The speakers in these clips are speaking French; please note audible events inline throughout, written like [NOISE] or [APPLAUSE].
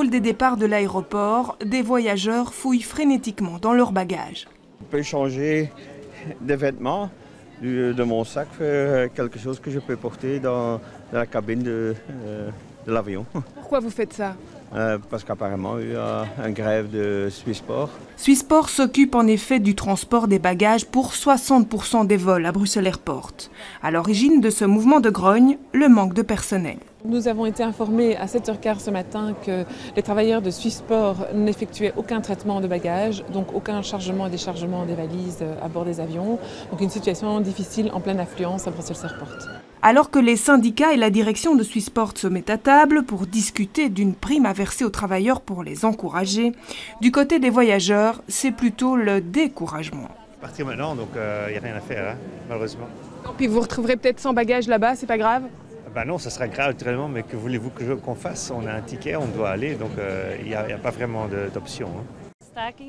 hall des départs de l'aéroport, des voyageurs fouillent frénétiquement dans leurs bagages. On peut changer des vêtements de mon sac, euh, quelque chose que je peux porter dans, la cabine de, euh, de l'avion. [LAUGHS] Pourquoi vous faites ça? Euh, parce qu'apparemment, il y a un grève de Swissport. Swissport s'occupe en effet du transport des bagages pour 60% des vols à Bruxelles Airport. À l'origine de ce mouvement de grogne, le manque de personnel. Nous avons été informés à 7h15 ce matin que les travailleurs de Swissport n'effectuaient aucun traitement de bagages, donc aucun chargement et déchargement des valises à bord des avions. Donc une situation difficile en pleine affluence à Bruxelles Airport. Alors que les syndicats et la direction de Swissport se mettent à table pour discuter d'une prime à verser aux travailleurs pour les encourager, du côté des voyageurs, c'est plutôt le découragement. Partir maintenant, donc il euh, n'y a rien à faire, hein, malheureusement. Puis vous retrouverez peut-être sans bagages là-bas, c'est pas grave? Ben non, ça sera grave naturellement, mais que voulez-vous qu'on fasse? On a un ticket, on doit aller, donc euh, il n'y a, pas vraiment d'option. Hein.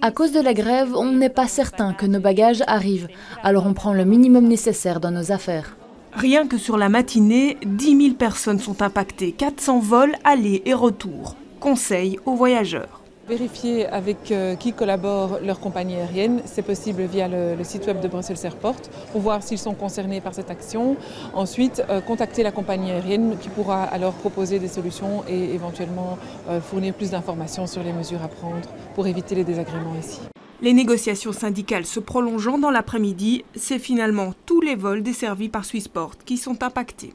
À cause de la grève, on n'est pas certain que nos bagages arrivent, alors on prend le minimum nécessaire dans nos affaires. Rien que sur la matinée, 10 000 personnes sont impactées, 400 vols aller et retour. Conseil aux voyageurs. Vérifier avec euh, qui collabore leur compagnie aérienne, c'est possible via le, site web de Brussels Airport pour voir s'ils sont concernés par cette action. Ensuite, euh, contacter la compagnie aérienne qui pourra alors proposer des solutions et éventuellement euh, fournir plus d'informations sur les mesures à prendre pour éviter les désagréments ici. Les négociations syndicales se prolongeant dans l'après-midi, c'est finalement tous les vols desservis par Swissport qui sont impactés.